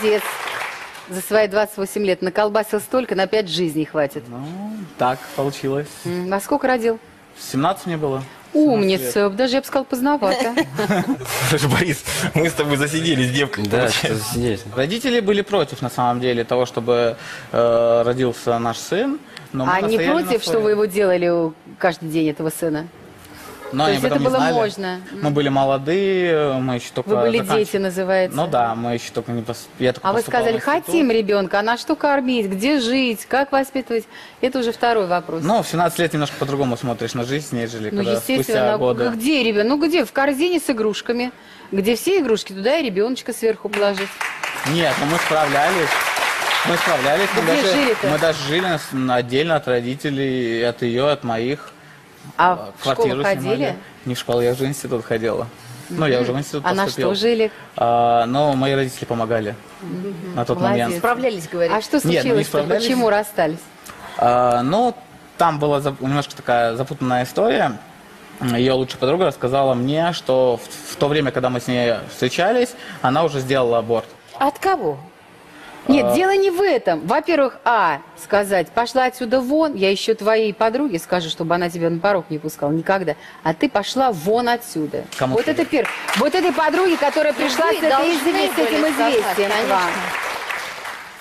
Молодец. За свои 28 лет наколбасил столько, на 5 жизней хватит. Ну, так получилось. М, А сколько родил? 17 мне было. Умница. Даже я бы сказал, поздновато. Слушай, Борис, мы с тобой засиделись с девкой. Да, что здесь. Родители были против, на самом деле, того, чтобы э, родился наш сын. Но мы А не настояли на против, что своем. вы его делали у- каждый день, этого сына? Но То они есть это не было знали. можно? Мы были молодые, мы еще только Вы были дети, называется. Ну да, мы еще только не пос... я только А вы сказали, хотим ребенка, а на что кормить, где жить, как воспитывать? Это уже второй вопрос. Ну, в 17 лет немножко по-другому смотришь на жизнь, нежели Ну, когда естественно, спустя ну, годы. где ребенок? Ну, где? В корзине с игрушками. Где все игрушки, туда и ребеночка сверху положить. Нет, ну мы справлялись. Мы справлялись. Мы Где даже, жили-то? мы даже жили отдельно от родителей, от ее, от моих. А в Квартиру школу ходили? снимали. Не в школу, я уже в институт ходила. Ну, я уже в институт А на поступил. что жили? А, но мои родители помогали на тот Молодец. момент. Справлялись, говорит. А что Нет, ну, не случилось? справлялись. Почему расстались? А, ну, там была немножко такая запутанная история. Ее лучшая подруга рассказала мне, что в, в то время, когда мы с ней встречались, она уже сделала аборт. От кого? Нет, А. дело не в этом. Во-первых, а, сказать, пошла отсюда вон, я еще твоей подруге скажу, чтобы она тебя на порог не пускала никогда. А ты пошла вон отсюда. Кому вот это первое. Вот этой подруге, которая пришла вы с, этой с этим известием к вам.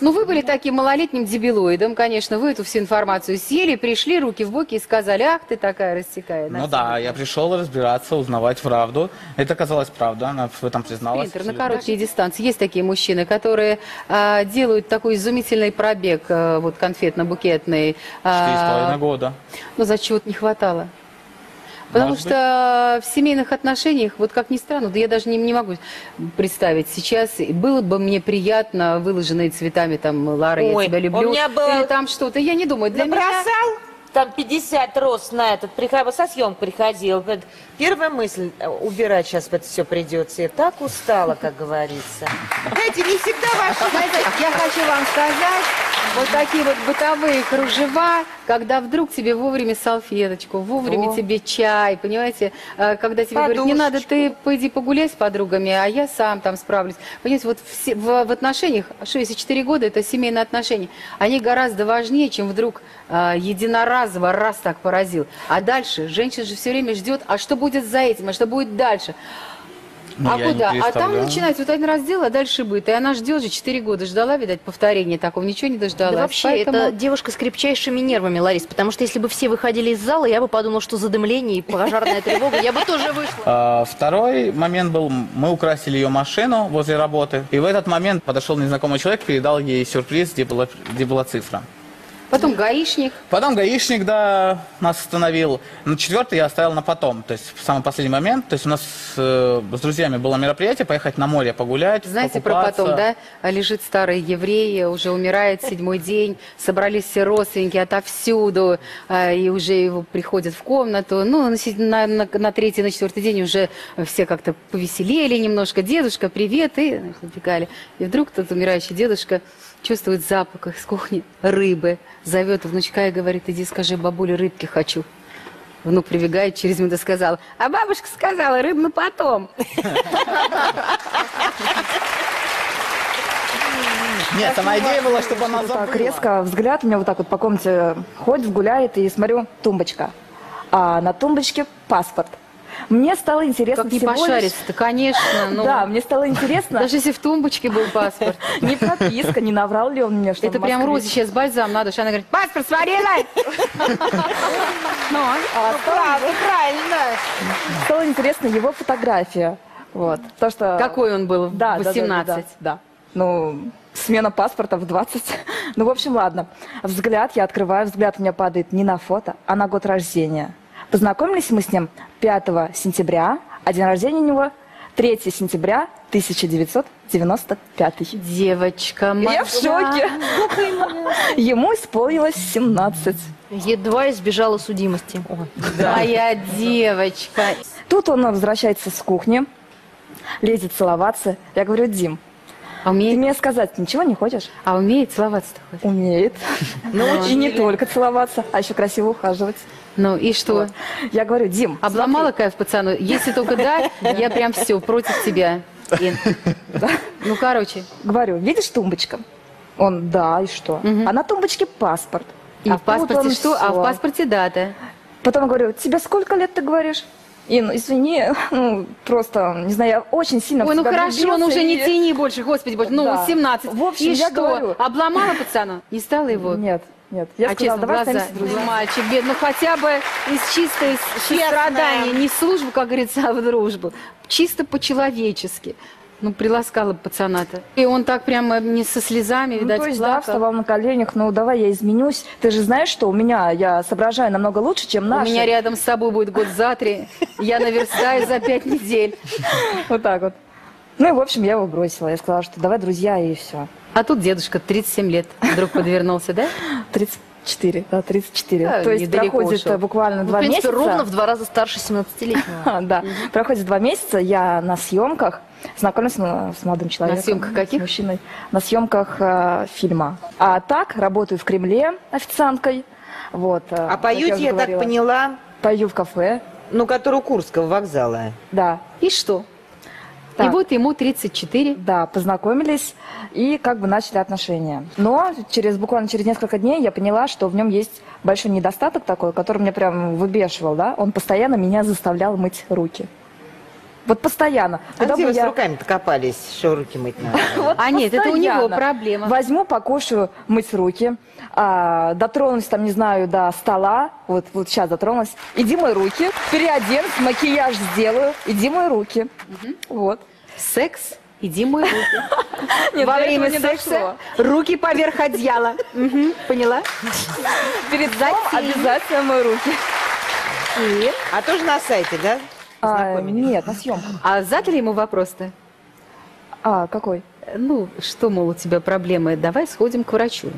Ну, вы были таким малолетним дебилоидом, конечно, вы эту всю информацию съели, пришли, руки в боки и сказали, ах, ты такая рассекая. Ну да, я пришел разбираться, узнавать правду. Это оказалась правда, она в этом призналась. Спринтер на абсолютно. короткие дистанции. Есть такие мужчины, которые а, делают такой изумительный пробег, а, вот конфетно-букетный. а, Четыре с половиной года. Но за чего-то не хватало. Потому Может что в семейных отношениях, вот как ни странно, да я даже не, не могу представить сейчас, было бы мне приятно, выложенные цветами, там, Лара, Ой, я тебя люблю, у меня было- или там что-то, я не думаю, для меня... Набросал, там 50 роз на этот, приходил, со съемок приходил. Первая мысль, э, убирать сейчас это все придется. Я так устала, как говорится. Знаете, не всегда ваши... Я хочу вам сказать, вот такие вот бытовые кружева, когда вдруг тебе вовремя салфеточку, вовремя Во. тебе чай, понимаете, э, когда тебе говорят, не надо, ты пойди погуляй с подругами, а я сам там справлюсь. Понимаете, вот все- в, в отношениях, что если 4 года, это семейные отношения, они гораздо важнее, чем вдруг э, единоразово раз так поразил. А дальше женщина же все время ждет, а что будет за этим, а что будет дальше. Ну, а куда? А там начинается вот один раздел, а дальше будет. И она ждет же 4 года. Ждала, видать, повторения такого. Ничего не дождалась. Да вообще, Поэтому- это девушка с крепчайшими нервами, Ларис, потому что если бы все выходили из зала, я бы подумала, что задымление и пожарная тревога, я бы тоже вышла. А, Второй момент был, мы украсили ее машину возле работы, и в этот момент подошел незнакомый человек, передал ей сюрприз, где была, где была цифра. Потом гаишник. Потом гаишник, да, нас остановил. На четвертый я оставил на потом, то есть в самый последний момент. То есть у нас э, с друзьями было мероприятие, поехать на море погулять, Знаете про покупаться. потом, да? А Лежит старый еврей, уже умирает седьмой день, собрались все родственники отовсюду, а, и уже его приходят в комнату. Ну, на, на, на- на третий, на четвертый день уже все как-то повеселели немножко. Дедушка, привет, и убегали. И вдруг тот умирающий дедушка чувствует запах из кухни рыбы, зовет внучка и говорит, иди скажи бабуле, рыбки хочу. Внук прибегает, через минуту сказал, а бабушка сказала, рыбну потом. Нет, сама идея была, чтобы она Вот так забыла. резко взгляд у меня вот так вот по комнате ходит, гуляет, и смотрю, тумбочка. А на тумбочке паспорт. Мне стало интересно Как не всего лишь- конечно. ну. Да, мне стало интересно, Даже если в тумбочке был паспорт. не прописка, не наврал ли он мне, что Это прям. Розе сейчас бальзам надо, что она говорит, паспорт сварила! Ну, А Правда, правильно. стало интересно его фотография. Вот. То, что... какой он был в Да, да, да, да, 18? Да, да. Ну, смена паспорта в 20. ну, в общем, ладно. Взгляд, я открываю, взгляд у меня падает не на фото, а на год рождения. Познакомились мы с ним 5 сентября, а день рождения у него 3 сентября 1995. Девочка моя. Я в шоке. Ему исполнилось 17. Едва избежала судимости. Моя девочка. Тут он возвращается с кухни, лезет целоваться. Я говорю, Дим, А ты умеет, мне сказать ничего не хочешь? а умеет целоваться-то хоть? Умеет. Ну, и не только целоваться, а еще красиво ухаживать. Ну и что? Вот. Я говорю, Дим, Обломала кайф пацану? Если только да, я прям все, против тебя. Ну, короче. Говорю, видишь тумбочка? Он, да, и что? А на тумбочке паспорт. А в паспорте что? А в паспорте дата. Потом говорю, тебе сколько лет ты говоришь? Ин, извини, ну, просто, не знаю, я очень сильно Ой, ну хорошо, ну влюбился уже не и- тяни больше, господи, боже, ну Да. 17. В общем, и я что, говорю- обломала пацана? Не стала его? Нет, нет. Я а сказала, честно, давай глаза, друзьями. ну, мальчик, бед, ну хотя бы из чистой сострадания, не службу, как говорится, а в дружбу. Чисто по-человечески. Ну, приласкала бы пацана-то. И он так прямо не со слезами, Ну, видать, то есть, да, плакал. вставал на коленях, ну, давай я изменюсь. Ты же знаешь, что у меня, я соображаю намного лучше, чем У наши. меня рядом с собой будет год за три, я наверстаю за пять недель. Вот так вот. Ну и, в общем, я его бросила. Я сказала, что давай друзья, и все. А тут дедушка, 37 лет, вдруг подвернулся, да? 34, да, 34. Да, То есть проходит ушел. э, буквально Ну, два месяца. ровно в два раза старше 17-летнего. А, Да, проходит два месяца, я на съемках знакомлюсь с м- с молодым человеком. съемках каких? С мужчиной. На съемках э, фильма. А так, работаю в Кремле официанткой. Вот, э, А поете, уже я так поняла, Пою в кафе, ну, который у Курского вокзала. да. И что? И Так. вот ему 34. Да, познакомились и как бы начали отношения. Но через буквально через несколько дней я поняла, что в нем есть большой недостаток такой, который меня прям выбешивал, да. Он постоянно меня заставлял мыть руки. Вот постоянно. А Когда где вы с я- руками-то копались, что руки мыть надо? Вот А нет, это у него проблема. Возьму, покушаю, мыть руки, а, дотронусь там, не знаю, до стола, вот, вот сейчас дотронулась, иди мой руки, переоденусь, макияж сделаю, иди мой руки. Вот. Секс, иди мой руки. Нет, Во время секса руки поверх одеяла. Поняла? Перед сном обязательно мой руки. И? А тоже на сайте, да? А, нет, на съемках. А задали ему вопрос-то? А, какой? Ну, что, мол, у тебя проблемы? Давай сходим к врачу.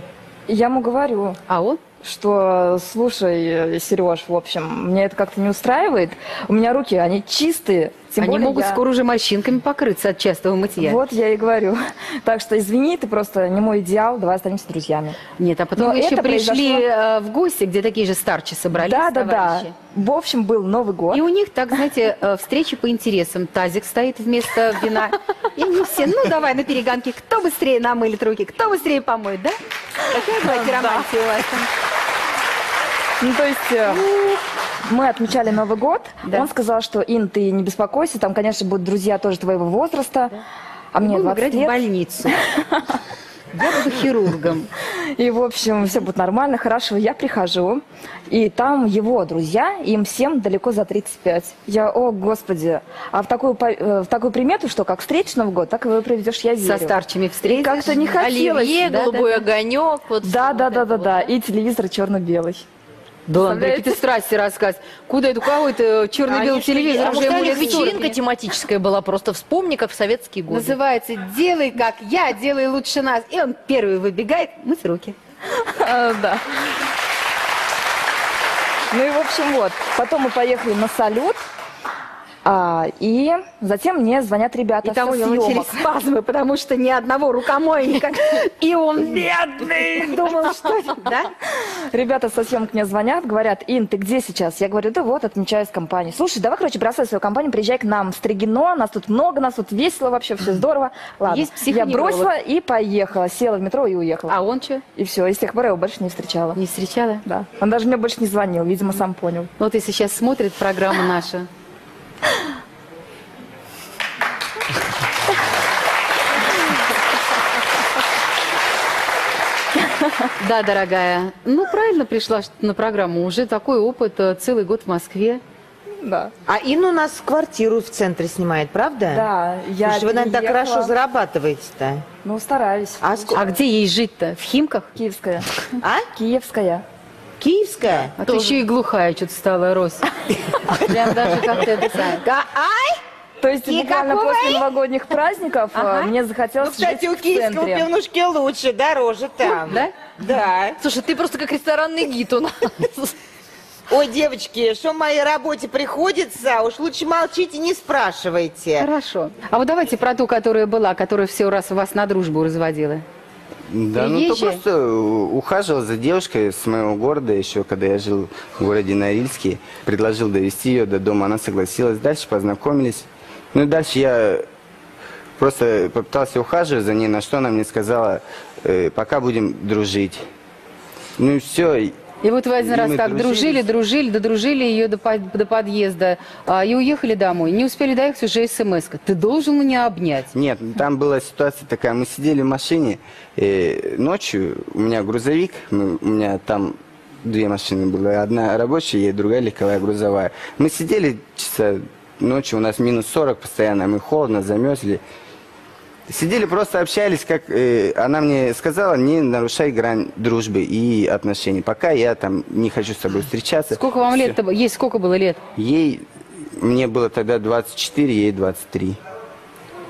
Я ему говорю, А он? что, слушай, Сереж, в общем, мне это как-то не устраивает. У меня руки, они чистые. Тем Они более могут я- скоро уже морщинками покрыться от частого мытья. Вот я и говорю. Так что извини, ты просто не мой идеал, давай останемся друзьями. Нет, а потом Но еще пришли произошло- э, в гости, где такие же старчи собрались, да, да, да. В общем, был Новый год. И у них, так, знаете, э, встречи по интересам. Тазик стоит вместо вина. И они все, ну, давай на перегонки. Кто быстрее намылит руки, кто быстрее помоет, да? Какая была романтика у вас там? Ну, то есть э, мы отмечали Новый год. Да. Он сказал, что Ин, ты не беспокойся, там, конечно, будут друзья тоже твоего возраста. А мне Будем 20 играть в лет. больницу. Я буду хирургом. И, в общем, все будет нормально, хорошо. Я прихожу, и там его друзья, им всем далеко за 35. Я, о, господи. А в такую, э, в такую примету, что как встретишь Новый год, так его проведешь, я верю. Со старчими встретились. Как-то не хотелось. Оливье, да, голубой да, огонек. Вот Да, вот да, да, да, да. И телевизор черно-белый. Да, Андрей, Представляете? какие-то страсти рассказывать. Куда это, у кого это черно-белый Они что, телевизор? А уже ему у них лет 40? вечеринка тематическая была, просто вспомни, как в советские годы. Называется «Делай как я, делай лучше нас». И он первый выбегает, мыть руки. А, Да. Ну и, в общем, вот. Потом мы поехали на салют. А, и затем мне звонят ребята И там у него съемок. спазмы, потому что ни одного рукомойника. И он бедный думал, что... Да? Ребята со съемок мне звонят, говорят, Ин, ты где сейчас? Я говорю, да вот, отмечаю с компанией. Слушай, давай, короче, бросай свою компанию, приезжай к нам в Стригино, нас тут много, нас тут весело вообще, все здорово. Ладно, Есть я бросила и поехала, села в метро и уехала. А он что, И все, и с тех пор я его больше не встречала. не встречала? Да. Он даже мне больше не звонил, видимо, сам понял. Ну, Вот если сейчас смотрит программу наша. Да, дорогая. Ну, правильно пришла на программу. Уже такой опыт, э, целый год в Москве. Да. А Инна у нас квартиру в центре снимает, правда? Да, я Слушай, вы, наверное, так хорошо зарабатываете-то. Ну, стараюсь. А, А где ей жить-то? В Химках? Киевская. а? Киевская. Киевская? А то еще и глухая что-то стала, Рос. Прям даже как-то это Ай! То есть И буквально после новогодних праздников э, Ага. мне Ну, захотелось кстати, жить у в киевского центре. пивнушки лучше, дороже там. Да? Да. Слушай, ты просто как ресторанный гид у нас. Ой, девочки, что моей работе приходится, уж лучше молчите, не спрашивайте. Хорошо. А вот давайте про ту, которая была, которая все раз вас на дружбу разводила. Да, ну то просто ухаживал за девушкой с моего города еще, когда я жил в городе Норильске. Предложил довести ее до дома, она согласилась. Дальше познакомились. Ну и дальше я просто попытался ухаживать за ней, на что она мне сказала, э, пока будем дружить. Ну и все. И вот вы один И раз так дружили, дружили. дружили, додружили ее до, до подъезда а, и уехали домой. Не успели доехать, уже смс -ка. Ты должен меня обнять. Нет, там была ситуация такая, мы сидели в машине, э, ночью у меня грузовик, мы- у меня там две машины было, одна рабочая и другая легковая грузовая. Мы сидели часа ночью, у нас минус 40 постоянно, мы холодно, замерзли. Сидели, просто общались, как э, она мне сказала, не нарушай грань дружбы и отношений. Пока я там не хочу с тобой встречаться. Сколько вам лет? Ей сколько было лет? Ей, мне было тогда 24, ей 23.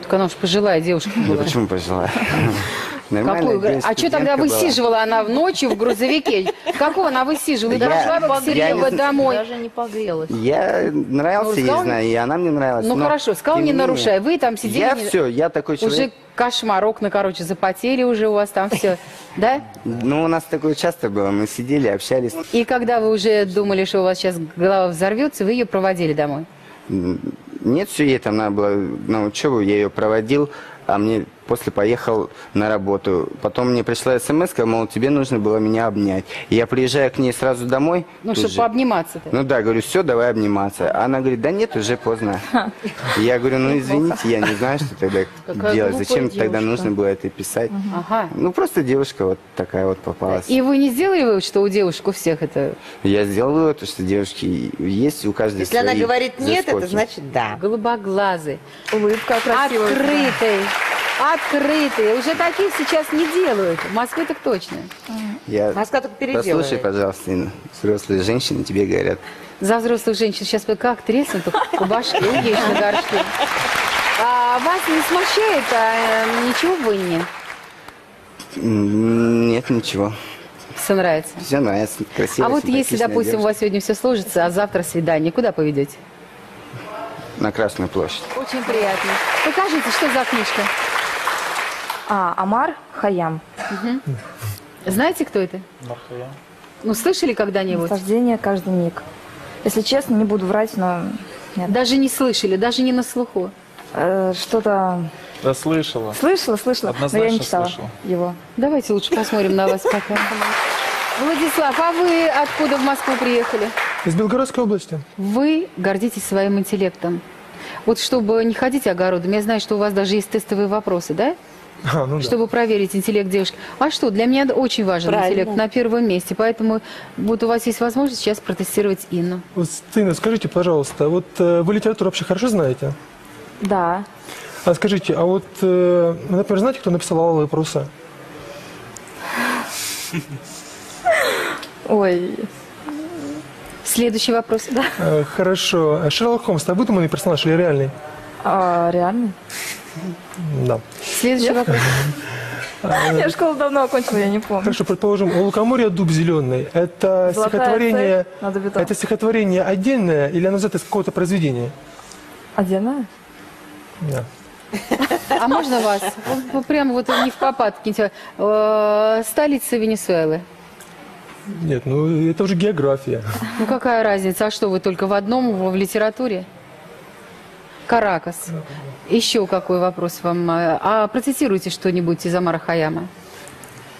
Так она уж пожилая девушка Ну была. почему пожила? Нормальная Какую? А что тогда студентка была. высиживала она в ночью в грузовике? Какого она высиживала? И Я- дошла бы к я Сергею не- домой. Даже не погрелась. Я нравился Ну, ей, сказал- знаю, и она мне нравилась. Ну но, хорошо, сказал не нарушай. Вы там сидели. Я не- все, я такой человек. Уже кошмар, окна, короче, запотели уже у вас там все. Да? Ну, у нас такое часто было. Мы сидели, общались. И когда вы уже думали, что у вас сейчас голова взорвется, вы ее проводили домой? Нет, все, ей там надо было на учебу, я ее проводил, а мне после поехал на работу. Потом мне пришла смс, мол, тебе нужно было меня обнять. И я приезжаю к ней сразу домой. Ну, чтобы же. пообниматься-то. Ну да, говорю, все, давай обниматься. А Она говорит, да нет, уже поздно. Я говорю, ну извините, я не знаю, что тогда Какая делать. Зачем тогда нужно было это писать? Ага. Ну просто девушка вот такая вот попалась. И вы не сделали вывод, что у девушек у всех это Я сделал вывод, что девушки есть у каждой Если она говорит нет, это значит да. голубоглазый, Улыбка красивая. открытый, открытый. Уже таких сейчас не делают. В Москве так точно. Я... Москва только переделывает. Послушай, пожалуйста, Инна, взрослые женщины тебе говорят. За взрослых женщин сейчас бы как треснут по башке, уедешь на горшке. А вас не смущает а, ничего в Инне? «М, Нет, ничего. Все нравится. Все нравится, красиво. А вот если, допустим, у девушка. вас сегодня все сложится, а завтра свидание, куда поведете? На Красную площадь. Очень приятно. Покажите, что за книжка. А, Амар Хаям. Знаете, кто это? Ну, слышали когда-нибудь? Наслаждение каждый миг. Если честно, не буду врать, но нет. Даже не слышали, даже не на слуху. Э, что-то Да слышала. слышала, слышала, но я не Однозначно читала слышала. его. Давайте лучше посмотрим на вас пока. Владислав, а вы откуда в Москву приехали? Из Белгородской области. Вы гордитесь своим интеллектом. Вот чтобы не ходить огородом, я знаю, что у вас даже есть тестовые вопросы, да? А, ну да. Чтобы проверить интеллект девушки. А что, для меня очень важен Правильно. интеллект на первом месте, поэтому вот у вас есть возможность сейчас протестировать Инну. Вот, Инна, скажите, пожалуйста, вот э, вы литературу вообще хорошо знаете? Да. А скажите, а вот, э, вы, например, знаете, кто написал «Алые паруса»? Ой, Следующий вопрос. Да. Э, хорошо. А Шерлок Холмс, это выдуманный персонаж или реальный? а, реально? Да. Следующий вопрос. Я школу давно окончила, я не помню. Хорошо, предположим, у лукоморья дуб зеленый. Это стихотворение, это стихотворение отдельное или оно взято из какого-то произведения? Отдельно? Да. А можно вас? Вот прямо вот не в попад. какие-нибудь, э, Столица Венесуэлы. Нет, ну это уже география. Ну какая разница? А что, вы только в одном, в литературе? Каракас. Еще какой вопрос вам? э, А процитируйте что-нибудь из Амара Хаяма.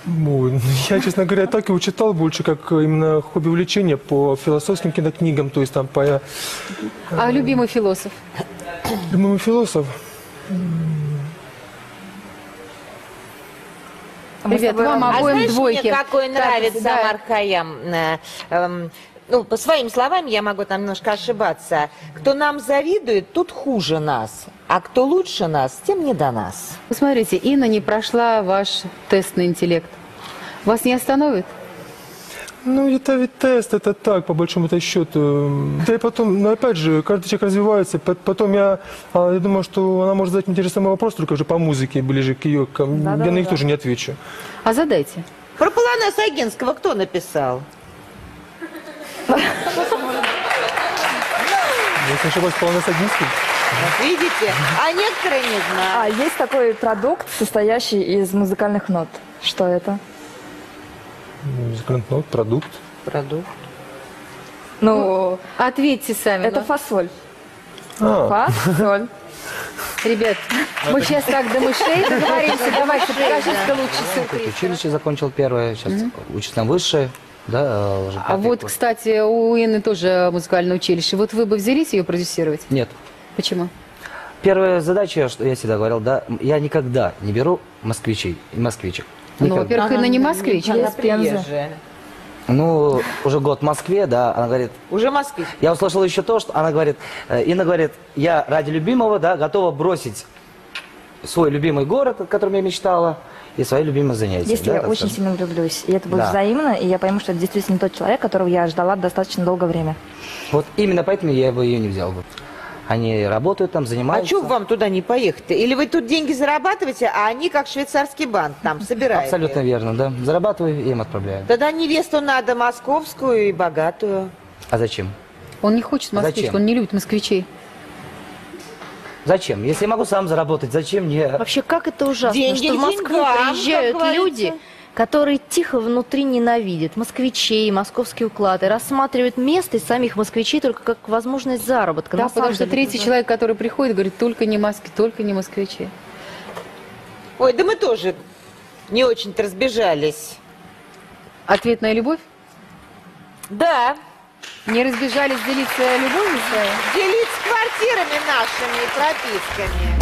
Ой, ну, Я, честно говоря, так его читал больше как именно хобби увлечение по философским кинокнигам, то есть там по А любимый философ? любому философ. А Ребят, вам равны. А обоим знаешь, двойки. мне какой нравится да. Амар Хайям? Ну, по своим словам, я могу там немножко ошибаться. Кто нам завидует, тут хуже нас. А кто лучше нас, тем не до нас. Посмотрите, Инна не прошла ваш тест на интеллект. Вас не остановит? Ну, это ведь тест, это так, по большому-то счету. Да и потом, ну, опять же, каждый человек развивается. Пот- Потом я, а, я думаю, что она может задать мне те же самые вопросы, только уже по музыке, ближе к ее. к- я на них да. тоже не отвечу. А задайте. Про Полонез Агинского кто написал? Если ошибаюсь, Огинский. Вот видите? А некоторые не А, знают. есть такой продукт, состоящий из музыкальных нот. Что это? Музыкальный нот, продукт. Продукт. Ну, Ответьте сами. это ну. фасоль. А, Фасоль. Ребят, мы сейчас так до мышей договоримся. Давайте, покажите сюрприз. Училище закончил первое, сейчас учусь на высшее, да, э, уже А вот, курс. кстати, у Инны тоже музыкальное училище. Вот вы бы взялись ее продюсировать? Нет. Почему? Первая задача, что я всегда говорил, да, я никогда не беру москвичей и москвичек. Ну, во-первых, Инна не москвич. Она приезжая. Ну, уже год в Москве, да, она говорит, Уже москвич. я услышал еще то, что она говорит, э, Инна говорит, я ради любимого, да, готова бросить свой любимый город, о котором я мечтала, и свои любимые занятия. Если да, я очень скажем. сильно влюблюсь, и это будет Да. взаимно, и я пойму, что это действительно тот человек, которого я ждала достаточно долгое время. Вот именно поэтому я бы ее не взял бы. Они работают там, А занимаются. что вам туда не поехать-то? Или вы тут деньги зарабатываете, а они как швейцарский банк там собирают? Абсолютно верно, да. Зарабатываю и им отправляю. Тогда невесту надо московскую и богатую. А зачем? Он не хочет москвич, Зачем? он не любит москвичей. Зачем? Если я могу сам заработать, зачем мне... Вообще, как это ужасно, Деньги что в Москву деньгам, приезжают люди, которые тихо внутри ненавидят москвичей, московские уклады, рассматривают место и самих москвичей только как возможность заработка. Да, На потому что деле третий это человек, который приходит, говорит, только не москвич, только не москвичи. Ой, да мы тоже не очень-то разбежались. Ответная любовь? Да, Не разбежались делиться любовью своей? делить с квартирами нашими и прописками.